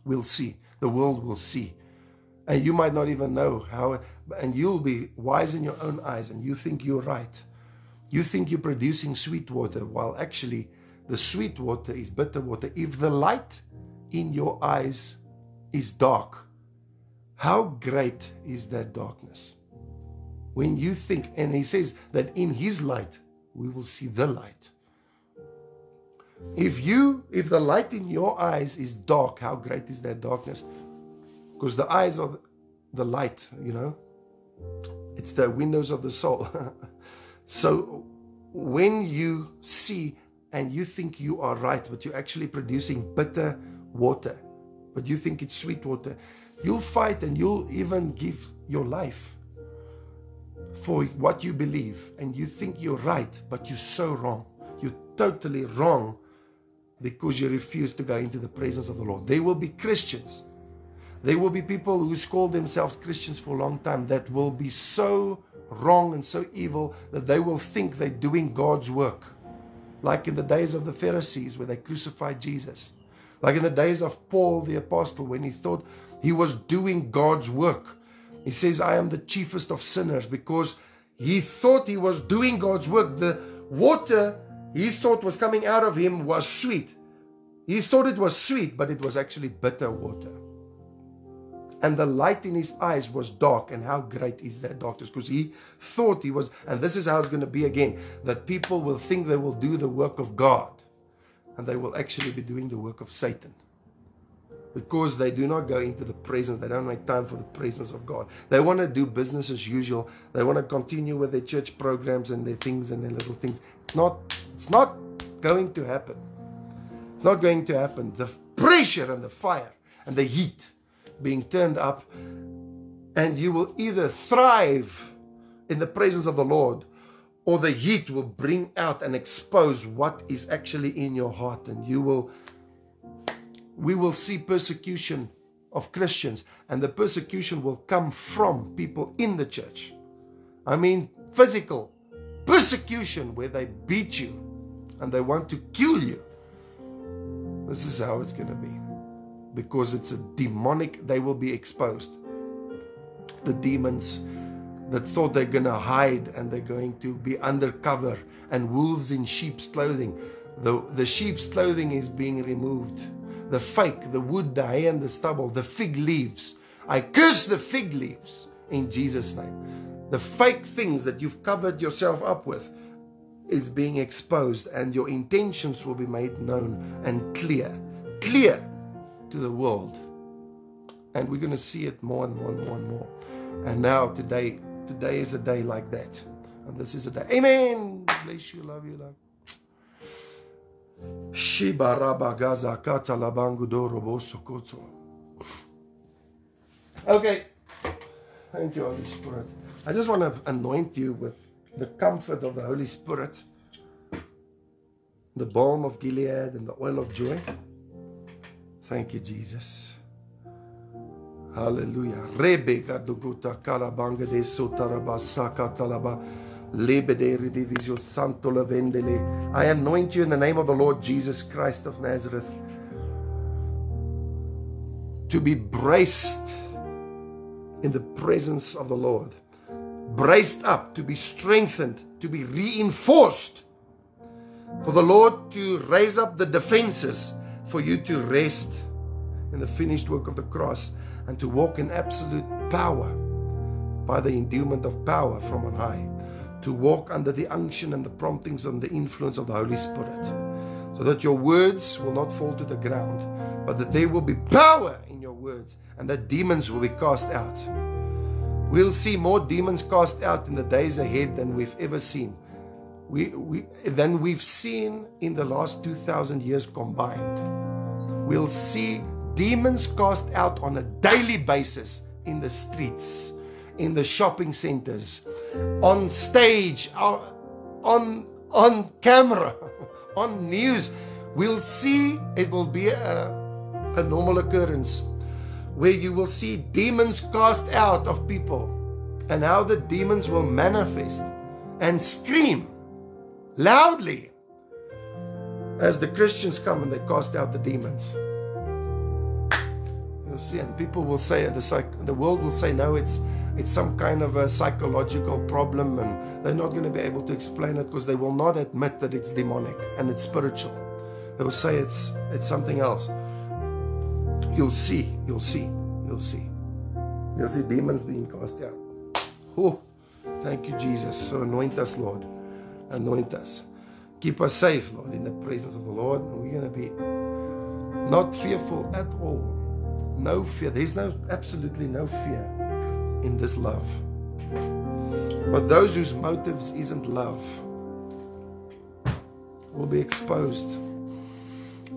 We'll see. The world will see. And you might not even know how, and you'll be wise in your own eyes and you think you're right. You think you're producing sweet water while actually the sweet water is bitter water. If the light in your eyes is dark, how great is that darkness? When you think, and he says that in his light, we will see the light. If you, if the light in your eyes is dark, how great is that darkness? Because the eyes are the light, you know, it's the windows of the soul. so when you see and you think you are right, but you're actually producing bitter water, but you think it's sweet water, You'll fight and you'll even give your life for what you believe and you think you're right, but you're so wrong. You're totally wrong because you refuse to go into the presence of the Lord. There will be Christians. There will be people who's called themselves Christians for a long time that will be so wrong and so evil that they will think they're doing God's work. Like in the days of the Pharisees where they crucified Jesus. Like in the days of Paul the Apostle when he thought he was doing God's work. He says, I am the chiefest of sinners because he thought he was doing God's work. The water he thought was coming out of him was sweet. He thought it was sweet, but it was actually bitter water. And the light in his eyes was dark. And how great is that darkness? Because he thought he was, and this is how it's going to be again that people will think they will do the work of God, and they will actually be doing the work of Satan because they do not go into the presence. They don't make time for the presence of God. They want to do business as usual. They want to continue with their church programs and their things and their little things. It's not. It's not going to happen. It's not going to happen. The pressure and the fire and the heat being turned up, and you will either thrive in the presence of the Lord, or the heat will bring out and expose what is actually in your heart, and you will we will see persecution of Christians, and the persecution will come from people in the church. I mean, physical persecution where they beat you and they want to kill you. This is how it's going to be because it's a demonic, they will be exposed. The demons that thought they're going to hide and they're going to be undercover and wolves in sheep's clothing. The, the sheep's clothing is being removed the fake, the wood, the hay, and the stubble, the fig leaves. I curse the fig leaves in Jesus' name. The fake things that you've covered yourself up with is being exposed, and your intentions will be made known and clear, clear to the world. And we're going to see it more and more and more and more. And now, today, today is a day like that. And this is a day. Amen. Bless you, love you, love. Okay. Thank you, Holy Spirit. I just want to anoint you with the comfort of the Holy Spirit, the balm of Gilead, and the oil of joy. Thank you, Jesus. Hallelujah. Rebecca duguta kalabanga de sotarabasaka talaba. I anoint you in the name of the Lord Jesus Christ of Nazareth to be braced in the presence of the Lord, braced up, to be strengthened, to be reinforced, for the Lord to raise up the defenses for you to rest in the finished work of the cross and to walk in absolute power by the endowment of power from on high to walk under the unction and the promptings and the influence of the Holy Spirit, so that your words will not fall to the ground, but that there will be power in your words and that demons will be cast out. We'll see more demons cast out in the days ahead than we've ever seen. We, we, than we've seen in the last 2,000 years combined. We'll see demons cast out on a daily basis in the streets, in the shopping centers, on stage, uh, on, on camera, on news. We'll see it will be a, a normal occurrence where you will see demons cast out of people and how the demons will manifest and scream loudly as the Christians come and they cast out the demons. You'll see, and people will say, the, the world will say, no, it's it's some kind of a psychological problem and they're not going to be able to explain it because they will not admit that it's demonic and it's spiritual. They will say it's it's something else. You'll see, you'll see, you'll see. You'll see demons being cast out. Oh, thank you, Jesus. So anoint us, Lord. Anoint us. Keep us safe, Lord, in the presence of the Lord. We're going to be not fearful at all. No fear. There's no absolutely no fear in this love. But those whose motives isn't love will be exposed.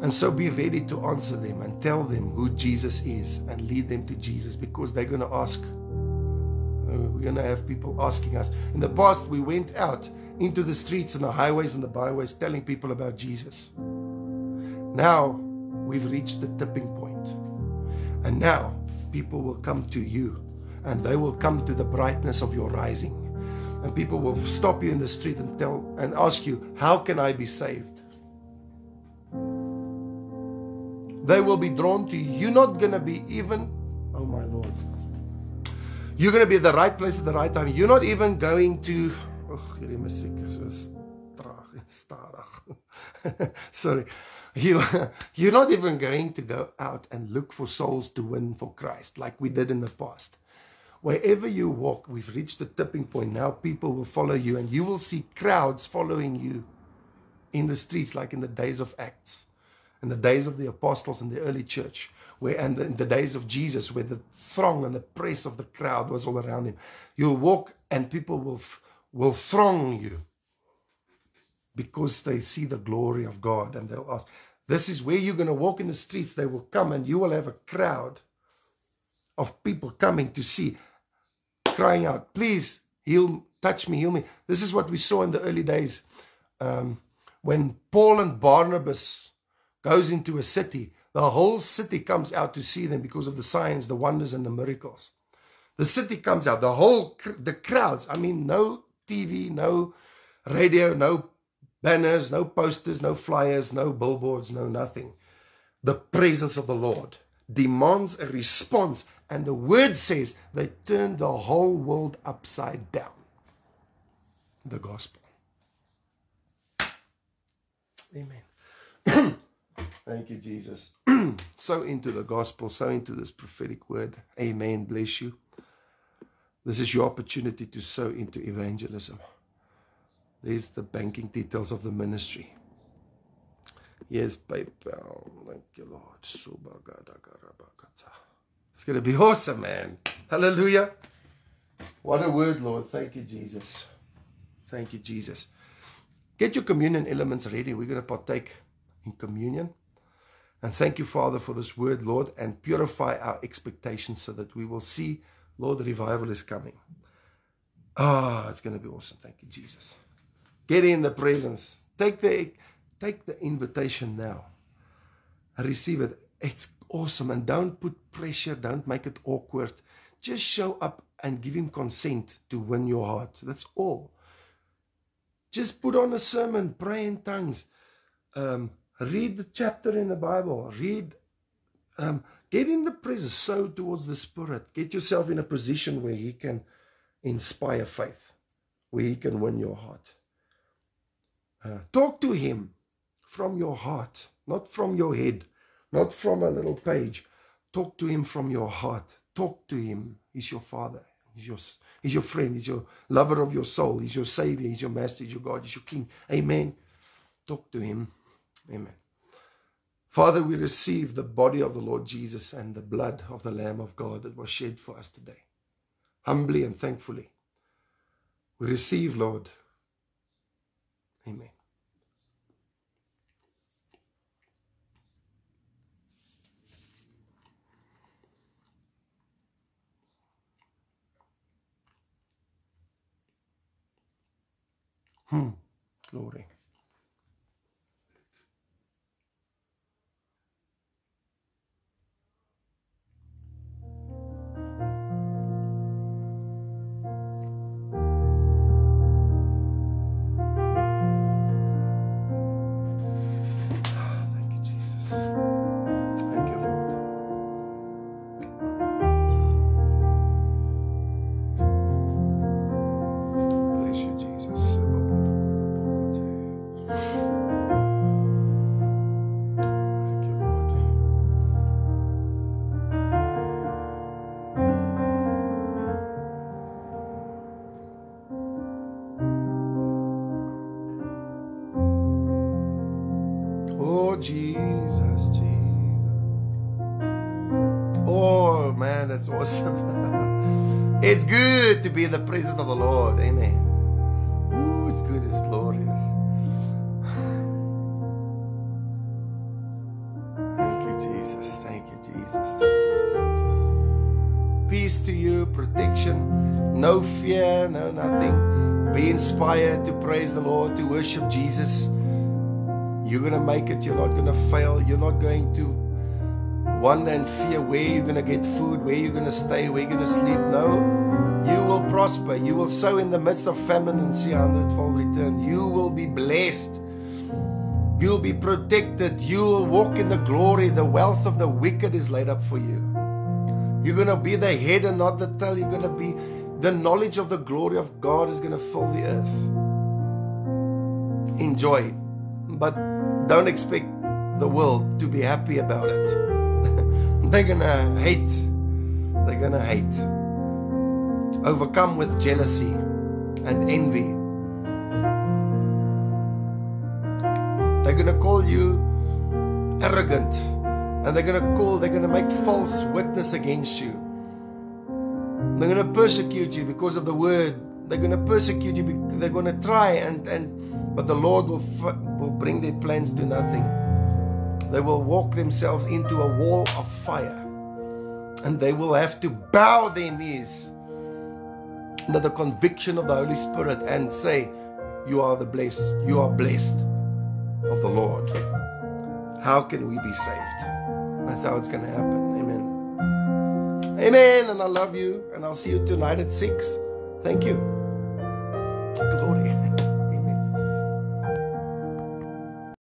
And so be ready to answer them and tell them who Jesus is and lead them to Jesus because they're going to ask, Uh, we're going to have people asking us. In the past, we went out into the streets and the highways and the byways telling people about Jesus. Now, we've reached the tipping point. And now, people will come to you and they will come to the brightness of your rising. And people will stop you in the street and tell and ask you, How can I be saved? They will be drawn to you. You're not to be even, oh my Lord. You're to be at the right place at the right time. You're not even going to, oh, hierdie musiek is so traag en stadig. Sorry. You, you're not even going to go out and look for souls to win for Christ like we did in the past. Wherever you walk, we've reached the tipping point. Now people will follow you, and you will see crowds following you in the streets, like in the days of Acts, in the days of the apostles in the early church, where and in the days of Jesus, where the throng and the press of the crowd was all around him. You'll walk, and people will will throng you because they see the glory of God, and they'll ask. This is where you're going to walk in the streets. They will come, and you will have a crowd of people coming to see crying out, please heal, touch me, heal me. This is what we saw in the early days um, when Paul and Barnabas goes into a city. The whole city comes out to see them because of the signs, the wonders, and the miracles. The city comes out. The whole the crowds. I mean, no TV, no radio, no banners, no posters, no flyers, no billboards, no nothing. The presence of the Lord demands a response and the word says they turned the whole world upside down. The gospel. Amen. Thank you, Jesus. sow into the gospel, sow into this prophetic word. Amen. Bless you. This is your opportunity to sow into evangelism. There's the banking details of the ministry. Yes, PayPal. Oh, thank you, Lord. It's going to be awesome, man. Hallelujah. What a word, Lord. Thank you, Jesus. Thank you, Jesus. Get your communion elements ready. We're going to partake in communion. And thank you, Father, for this word, Lord, and purify our expectations so that we will see, Lord, revival is coming. Ah, oh, it's going to be awesome. Thank you, Jesus. Get in the presence. Take the, take the invitation now. Receive it. It's awesome. And don't put pressure, don't make it awkward. Just show up and give him consent to win your heart. That's all. Just put on a sermon, pray in tongues, um, read the chapter in the Bible, read, um, get in the presence, sow towards the Spirit. Get yourself in a position where He can inspire faith, where He can win your heart. Uh, talk to Him from your heart, not from your head not from a little page. Talk to him from your heart. Talk to him. He's your father. He's your, he's your friend. He's your lover of your soul. He's your savior. He's your master. He's your God. He's your king. Amen. Talk to him. Amen. Father, we receive the body of the Lord Jesus and the blood of the Lamb of God that was shed for us today. Humbly and thankfully. We receive, Lord. Amen. Hmm. Glory. Oh, man, that's awesome. it's good to be in the presence of the Lord. Amen. Ooh, it's good. It's glorious. Thank you, Jesus. Thank you, Jesus. Thank you, Jesus. peace to you, protection, no fear, no nothing. Be inspired to praise the Lord, to worship Jesus. You're going to make it. You're not going to fail. You're not going to wonder and fear where you're going to get food, where you're going to stay, where you're going to sleep. No, you will prosper. You will sow in the midst of famine and see a hundredfold return. You will be blessed. You'll be protected. You'll walk in the glory. The wealth of the wicked is laid up for you. You're going to be the head and not the tail. You're going to be the knowledge of the glory of God is going to fill the earth. Enjoy, but don't expect the world to be happy about it. They're to hate. They're to hate. Overcome with jealousy and envy They're to call you arrogant. And they're to call, they're to make false witness against you. They're to persecute you because of the word. They're to persecute you. Because they're to try and, and but the Lord will, will bring their plans to nothing. They will walk themselves into a wall of fire. And they will have to bow their knees under the conviction of the Holy Spirit and say, You are the blessed, you are blessed of the Lord. How can we be saved? That's how it's going to happen. Amen. Amen. And I love you. And I'll see you tonight at 6. Thank you. Glory.